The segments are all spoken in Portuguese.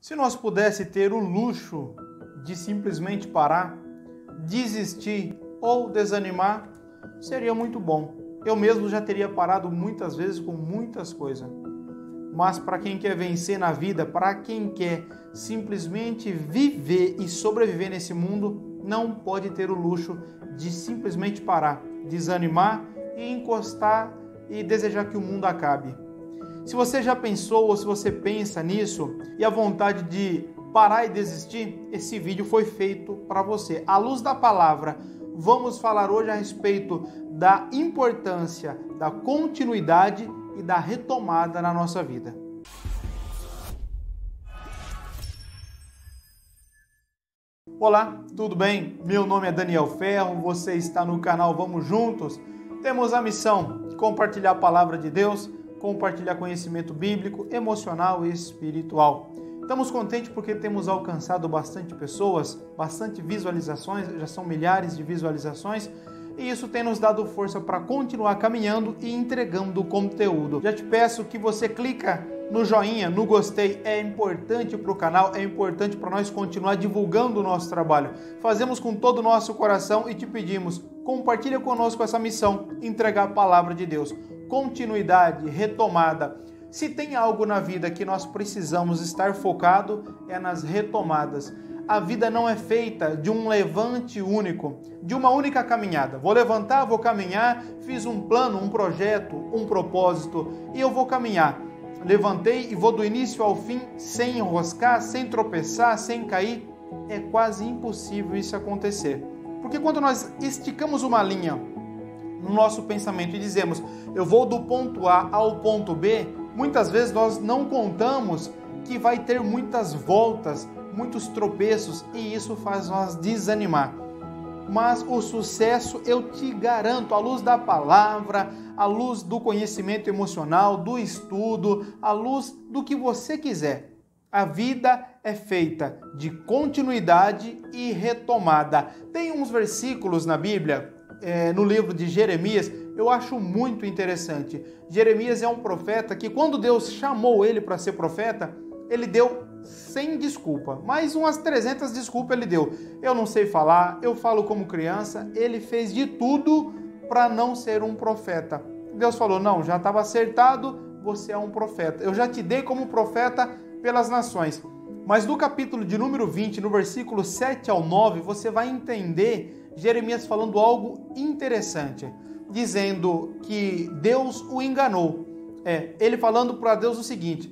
Se nós pudesse ter o luxo de simplesmente parar, desistir ou desanimar, seria muito bom. Eu mesmo já teria parado muitas vezes com muitas coisas. Mas para quem quer vencer na vida, para quem quer simplesmente viver e sobreviver nesse mundo, não pode ter o luxo de simplesmente parar, desanimar e encostar e desejar que o mundo acabe. Se você já pensou ou se você pensa nisso e a vontade de parar e desistir, esse vídeo foi feito para você. À luz da palavra, vamos falar hoje a respeito da importância da continuidade e da retomada na nossa vida. Olá, tudo bem? Meu nome é Daniel Ferro, você está no canal Vamos Juntos. Temos a missão de compartilhar a palavra de Deus compartilhar conhecimento bíblico, emocional e espiritual. Estamos contentes porque temos alcançado bastante pessoas, bastante visualizações, já são milhares de visualizações, e isso tem nos dado força para continuar caminhando e entregando conteúdo. Já te peço que você clica no joinha, no gostei, é importante para o canal, é importante para nós continuar divulgando o nosso trabalho. Fazemos com todo o nosso coração e te pedimos, compartilha conosco essa missão, entregar a palavra de Deus continuidade, retomada. Se tem algo na vida que nós precisamos estar focado, é nas retomadas. A vida não é feita de um levante único, de uma única caminhada. Vou levantar, vou caminhar, fiz um plano, um projeto, um propósito e eu vou caminhar. Levantei e vou do início ao fim sem enroscar, sem tropeçar, sem cair. É quase impossível isso acontecer. Porque quando nós esticamos uma linha no nosso pensamento e dizemos, eu vou do ponto A ao ponto B, muitas vezes nós não contamos que vai ter muitas voltas, muitos tropeços e isso faz nós desanimar. Mas o sucesso eu te garanto, à luz da palavra, à luz do conhecimento emocional, do estudo, à luz do que você quiser. A vida é feita de continuidade e retomada. Tem uns versículos na Bíblia é, no livro de Jeremias, eu acho muito interessante. Jeremias é um profeta que, quando Deus chamou ele para ser profeta, ele deu sem desculpa, mais umas 300 desculpas ele deu. Eu não sei falar, eu falo como criança, ele fez de tudo para não ser um profeta. Deus falou: Não, já estava acertado, você é um profeta. Eu já te dei como profeta pelas nações. Mas no capítulo de número 20, no versículo 7 ao 9, você vai entender Jeremias falando algo interessante, dizendo que Deus o enganou. É, ele falando para Deus o seguinte: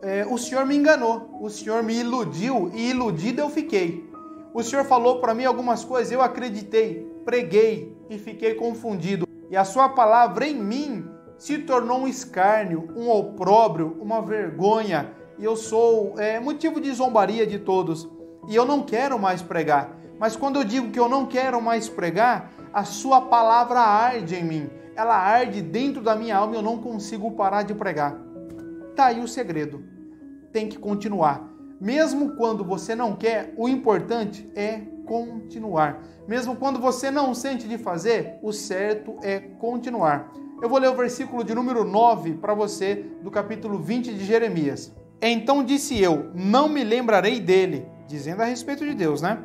é, o Senhor me enganou, o Senhor me iludiu e iludido eu fiquei. O Senhor falou para mim algumas coisas, eu acreditei, preguei e fiquei confundido. E a sua palavra em mim se tornou um escárnio, um opróbrio, uma vergonha. E eu sou é, motivo de zombaria de todos. E eu não quero mais pregar. Mas quando eu digo que eu não quero mais pregar, a sua palavra arde em mim. Ela arde dentro da minha alma e eu não consigo parar de pregar. Tá aí o segredo. Tem que continuar. Mesmo quando você não quer, o importante é continuar. Mesmo quando você não sente de fazer, o certo é continuar. Eu vou ler o versículo de número 9 para você, do capítulo 20 de Jeremias. Então disse eu: Não me lembrarei dele, dizendo a respeito de Deus, né?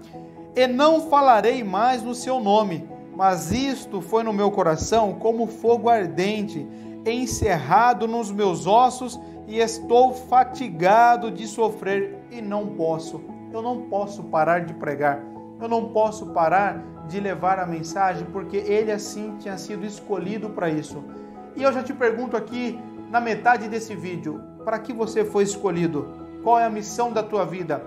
E não falarei mais no seu nome. Mas isto foi no meu coração como fogo ardente, encerrado nos meus ossos, e estou fatigado de sofrer e não posso. Eu não posso parar de pregar. Eu não posso parar de levar a mensagem, porque ele assim tinha sido escolhido para isso. E eu já te pergunto aqui, na metade desse vídeo, para que você foi escolhido? Qual é a missão da tua vida?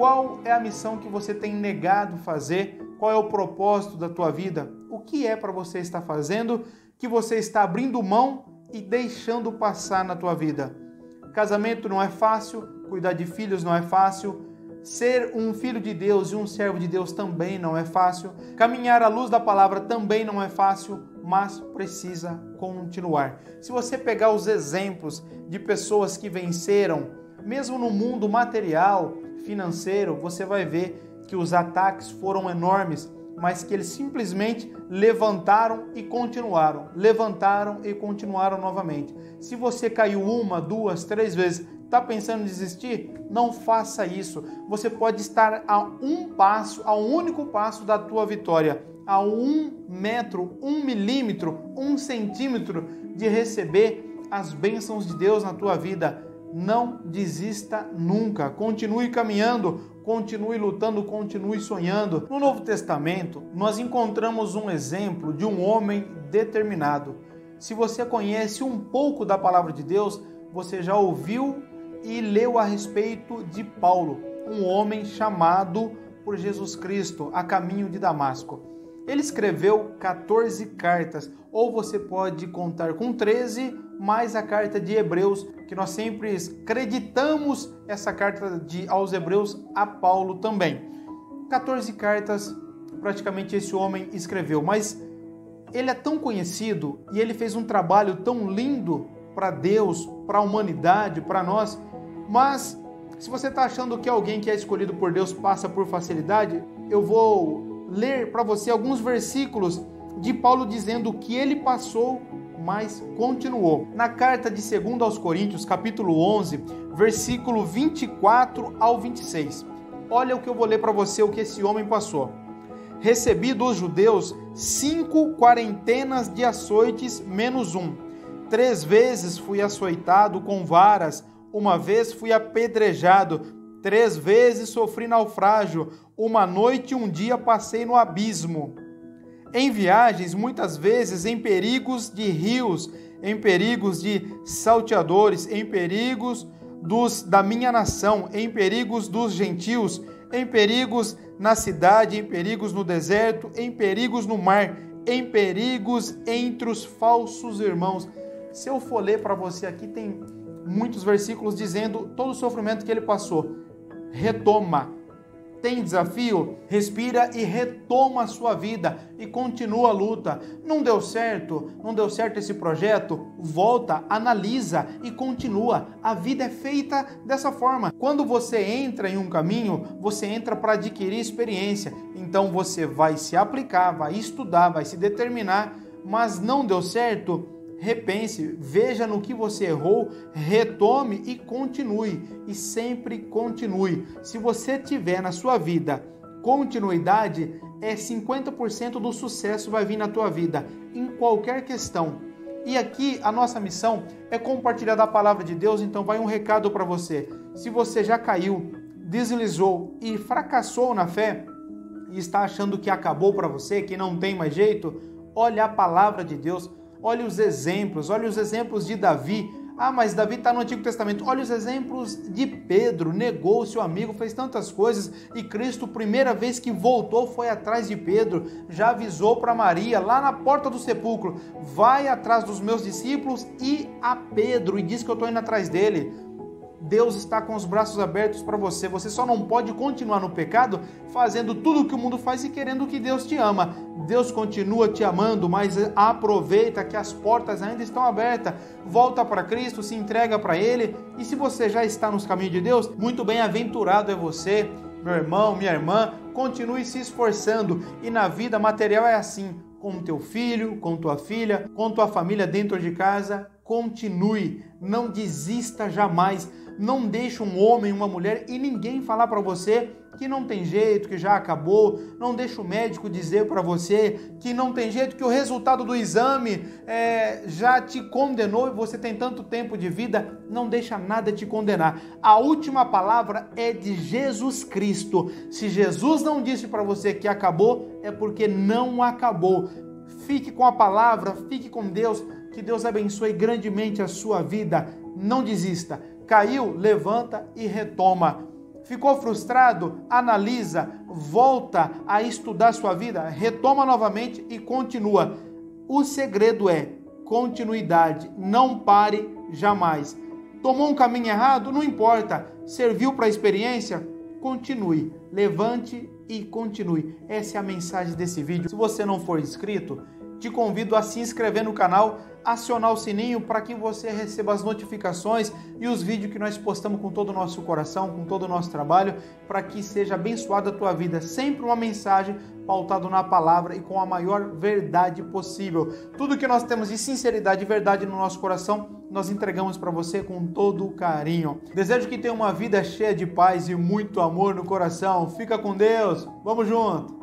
Qual é a missão que você tem negado fazer? Qual é o propósito da tua vida? O que é para você estar fazendo que você está abrindo mão e deixando passar na tua vida? Casamento não é fácil, cuidar de filhos não é fácil, ser um filho de Deus e um servo de Deus também não é fácil, caminhar à luz da palavra também não é fácil, mas precisa continuar. Se você pegar os exemplos de pessoas que venceram, mesmo no mundo material, financeiro, você vai ver que os ataques foram enormes, mas que eles simplesmente levantaram e continuaram, levantaram e continuaram novamente. Se você caiu uma, duas, três vezes, Está pensando em desistir? Não faça isso. Você pode estar a um passo, a um único passo da tua vitória, a um metro, um milímetro, um centímetro de receber as bênçãos de Deus na tua vida. Não desista nunca. Continue caminhando, continue lutando, continue sonhando. No Novo Testamento, nós encontramos um exemplo de um homem determinado. Se você conhece um pouco da palavra de Deus, você já ouviu e leu a respeito de Paulo, um homem chamado por Jesus Cristo a caminho de Damasco. Ele escreveu 14 cartas, ou você pode contar com 13, mais a carta de Hebreus, que nós sempre acreditamos essa carta de, aos Hebreus a Paulo também. 14 cartas, praticamente esse homem escreveu, mas ele é tão conhecido e ele fez um trabalho tão lindo para Deus, para a humanidade, para nós, mas se você está achando que alguém que é escolhido por Deus passa por facilidade, eu vou ler para você alguns versículos de Paulo dizendo que ele passou, mas continuou. Na carta de 2 aos Coríntios, capítulo 11, versículo 24 ao 26. Olha o que eu vou ler para você, o que esse homem passou. Recebi dos judeus cinco quarentenas de açoites menos um. Três vezes fui açoitado com varas uma vez fui apedrejado, três vezes sofri naufrágio, uma noite e um dia passei no abismo. Em viagens, muitas vezes em perigos de rios, em perigos de salteadores, em perigos dos da minha nação, em perigos dos gentios, em perigos na cidade, em perigos no deserto, em perigos no mar, em perigos entre os falsos irmãos. Se eu for ler para você aqui, tem muitos versículos dizendo todo o sofrimento que ele passou. Retoma. Tem desafio? Respira e retoma a sua vida e continua a luta. Não deu certo? Não deu certo esse projeto? Volta, analisa e continua. A vida é feita dessa forma. Quando você entra em um caminho, você entra para adquirir experiência. Então você vai se aplicar, vai estudar, vai se determinar, mas não deu certo? Repense, veja no que você errou, retome e continue. E sempre continue. Se você tiver na sua vida continuidade, é 50% do sucesso vai vir na tua vida, em qualquer questão. E aqui a nossa missão é compartilhar da palavra de Deus, então vai um recado para você. Se você já caiu, deslizou e fracassou na fé e está achando que acabou para você, que não tem mais jeito, olha a palavra de Deus Olhe os exemplos, olhe os exemplos de Davi. Ah, mas Davi está no Antigo Testamento. Olha os exemplos de Pedro, negou seu amigo, fez tantas coisas e Cristo, primeira vez que voltou, foi atrás de Pedro, já avisou para Maria lá na porta do sepulcro: vai atrás dos meus discípulos e a Pedro, e diz que eu estou indo atrás dele. Deus está com os braços abertos para você. Você só não pode continuar no pecado fazendo tudo o que o mundo faz e querendo que Deus te ama. Deus continua te amando, mas aproveita que as portas ainda estão abertas. Volta para Cristo, se entrega para Ele. E se você já está nos caminhos de Deus, muito bem-aventurado é você, meu irmão, minha irmã. Continue se esforçando. E na vida material é assim com teu filho, com tua filha, com tua família dentro de casa. Continue, não desista jamais não deixe um homem, uma mulher e ninguém falar para você que não tem jeito, que já acabou. Não deixe o médico dizer para você que não tem jeito, que o resultado do exame é, já te condenou e você tem tanto tempo de vida. Não deixa nada te condenar. A última palavra é de Jesus Cristo. Se Jesus não disse para você que acabou, é porque não acabou. Fique com a palavra, fique com Deus. Que Deus abençoe grandemente a sua vida. Não desista Caiu, levanta e retoma. Ficou frustrado? Analisa, volta a estudar sua vida, retoma novamente e continua. O segredo é continuidade, não pare jamais. Tomou um caminho errado? Não importa. Serviu para a experiência? Continue. Levante e continue. Essa é a mensagem desse vídeo. Se você não for inscrito, te convido a se inscrever no canal, acionar o sininho para que você receba as notificações e os vídeos que nós postamos com todo o nosso coração, com todo o nosso trabalho, para que seja abençoada a tua vida. Sempre uma mensagem pautado na palavra e com a maior verdade possível. Tudo que nós temos de sinceridade e verdade no nosso coração, nós entregamos para você com todo o carinho. Desejo que tenha uma vida cheia de paz e muito amor no coração. Fica com Deus. Vamos junto.